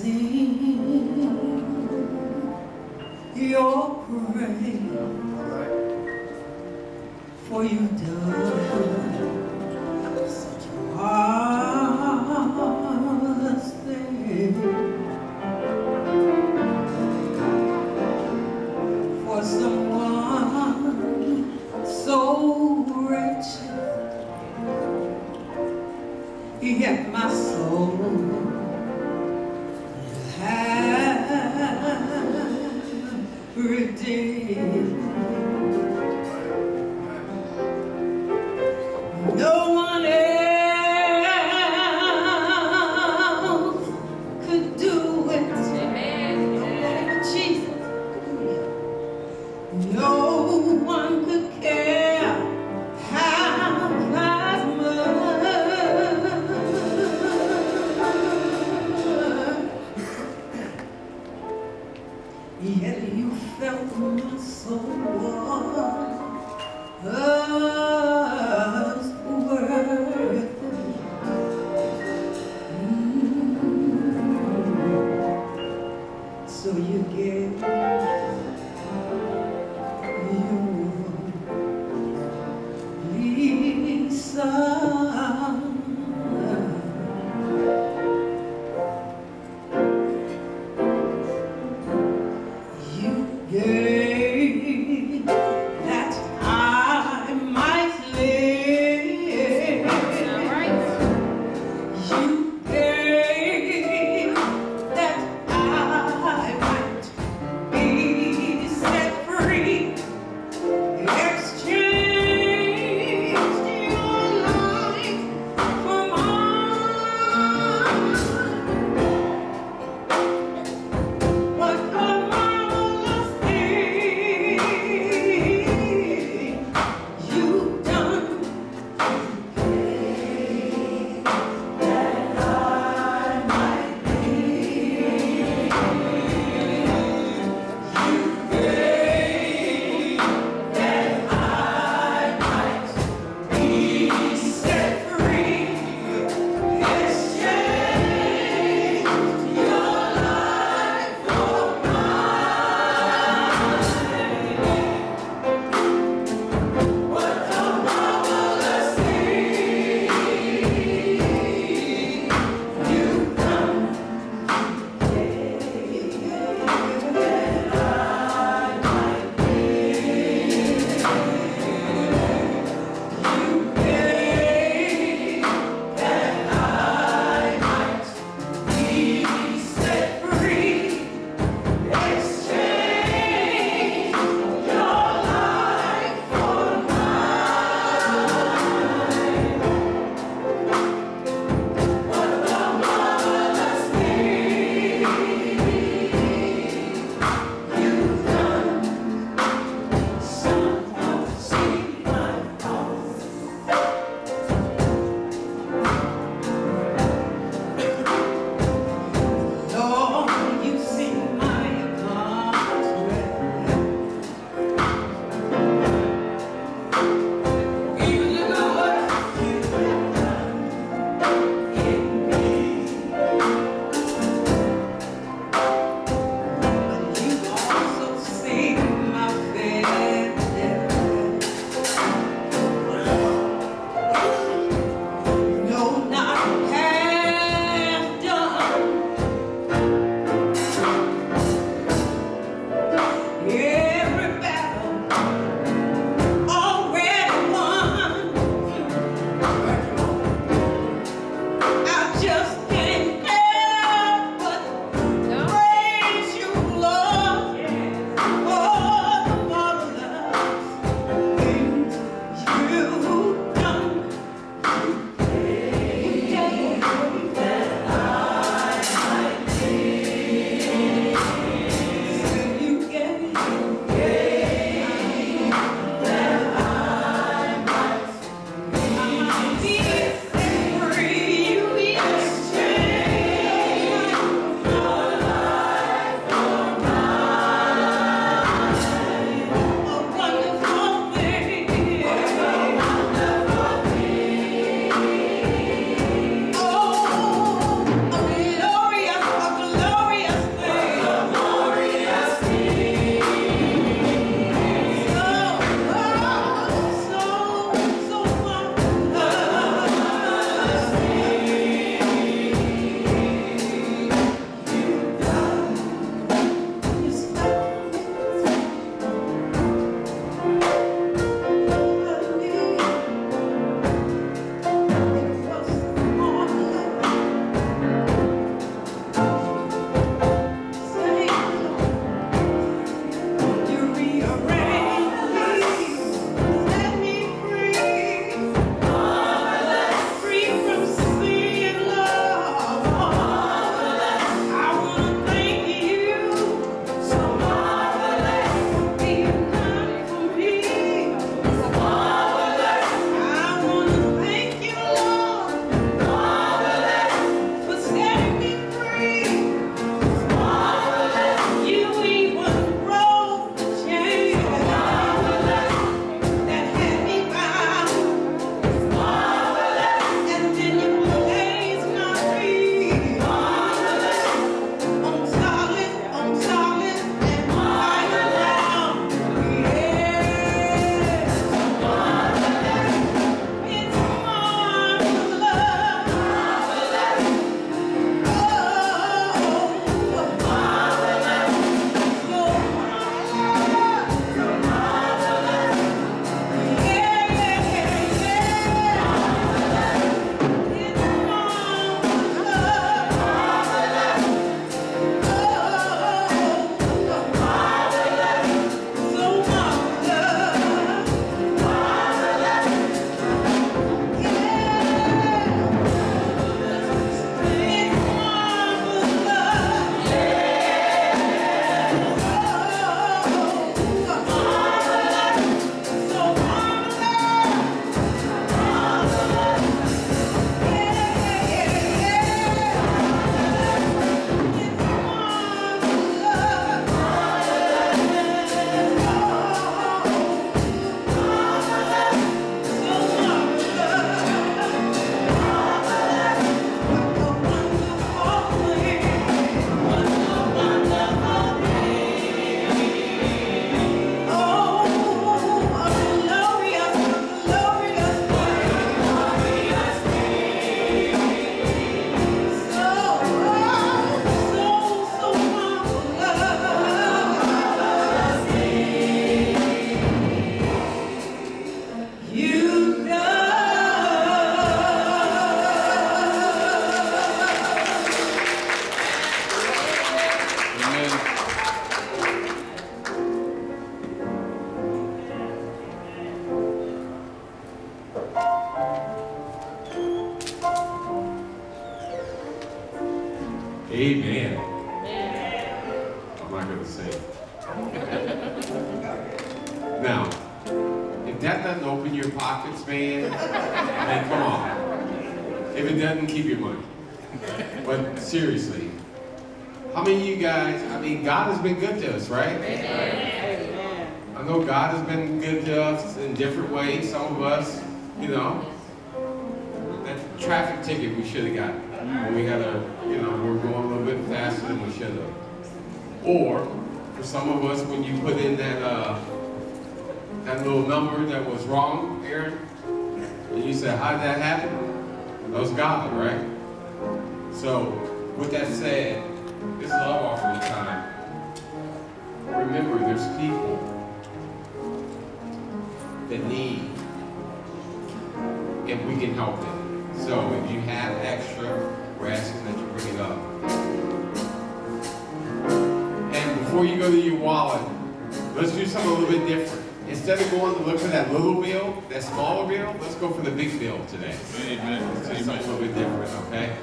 sing your praise, for you do. done. redeemed. that you felt so was worth guys, I mean, God has been good to us, right? I know God has been good to us in different ways. Some of us, you know, that traffic ticket we should have gotten. We got a, you know, we're going a little bit faster than we should have. Or, for some of us, when you put in that, uh, that little number that was wrong, Aaron, and you said, how did that happen? That was God, right? So, with that said, this love offering time, remember there's people that need, and we can help them. So if you have extra, we're asking that you bring it up. And before you go to your wallet, let's do something a little bit different. Instead of going to look for that little bill, that smaller bill, let's go for the big bill today. Amen. Let's do something a little bit different, okay?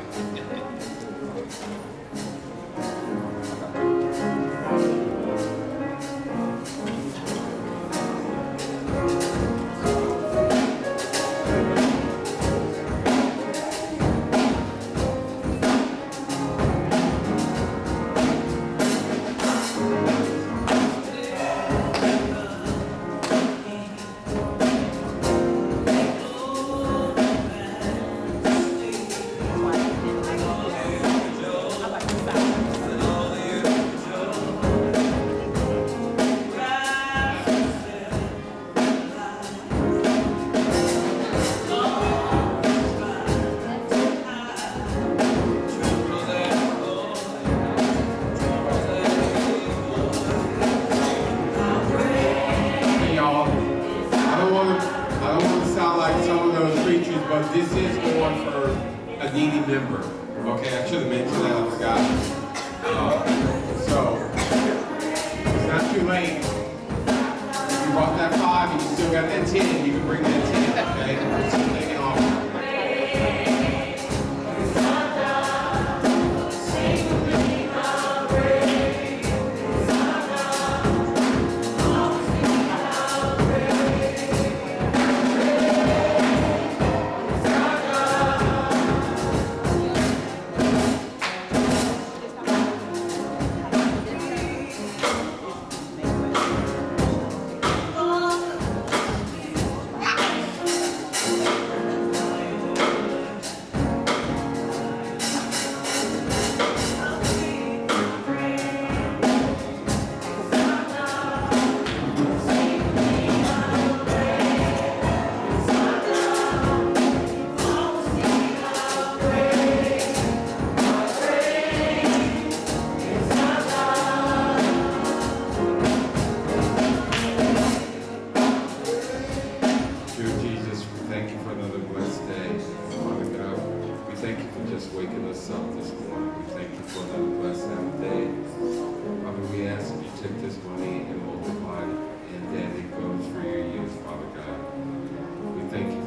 yourself this morning. We thank you for another blessed day. Father, we ask that you take this money and multiply it, and then it goes for your use, Father God. We thank you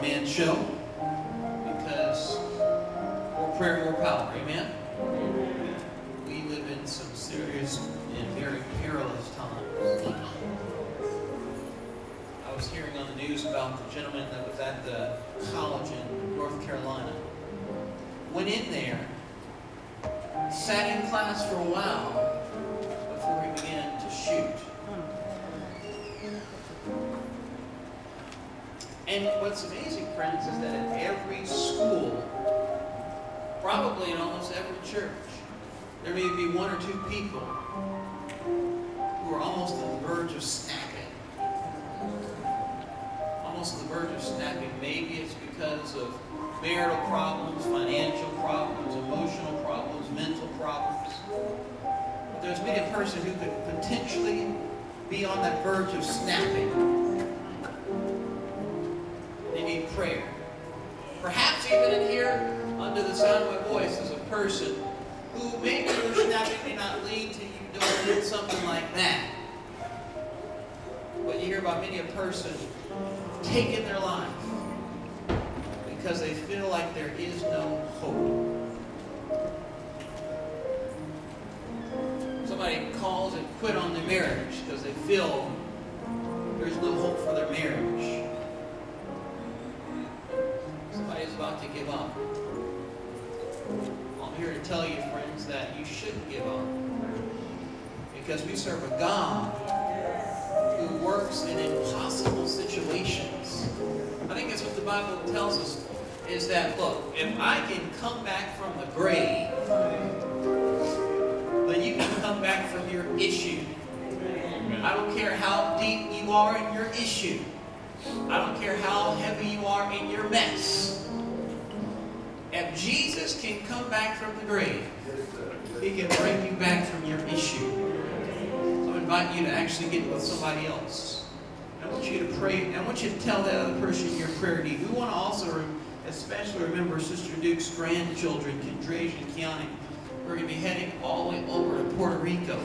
one-man show because more prayer, more power. Amen? We live in some serious and very perilous times. I was hearing on the news about the gentleman that was at the college in North Carolina. Went in there, sat in class for a while And what's amazing, friends, is that in every school, probably in almost every church, there may be one or two people who are almost on the verge of snapping. Almost on the verge of snapping. Maybe it's because of marital problems, financial problems, emotional problems, mental problems. But there's maybe a person who could potentially be on that verge of snapping. Person who maybe your snapping may not lead to you doing something like that. But you hear about many a person taking their life because they feel like there is no hope. Somebody calls and quit on their marriage because they feel there's no hope for their marriage. To tell you, friends, that you shouldn't give up. Because we serve a God who works in impossible situations. I think that's what the Bible tells us is that, look, if I can come back from the grave, then you can come back from your issue. I don't care how deep you are in your issue. I don't care how heavy you are in your mess. Jesus can come back from the grave, he can bring you back from your issue. So I invite you to actually get with somebody else. I want you to pray. I want you to tell that other person your prayer need. We want to also especially remember Sister Duke's grandchildren, and Kiani. We're going to be heading all the way over to Puerto Rico.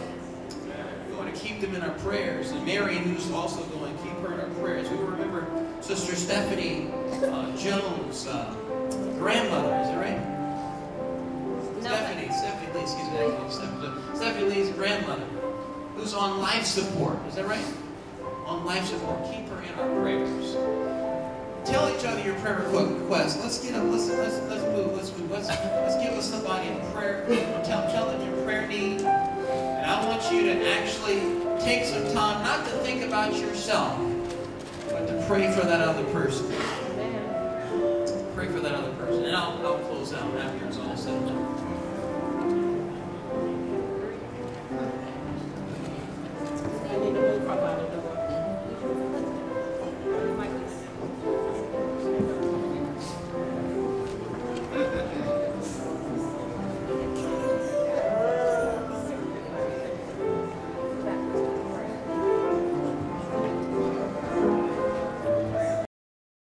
We want to keep them in our prayers. And Marion, who's also going, to keep her in our prayers. We remember Sister Stephanie uh, Jones, uh, grandmother, is that right? Stephanie, Stephanie Lee, excuse me, Stephanie, Stephanie Lee's grandmother, who's on life support, is that right? On life support. Keep her in our prayers. Tell each other your prayer request. Let's get up. Let's let's let's move. Let's move. Let's let's give us somebody a prayer. Tell tell them your prayer need. And I want you to actually take some time not to think about yourself, pray for that other person. Pray for that other person. And I'll, I'll close out after it's all said and done.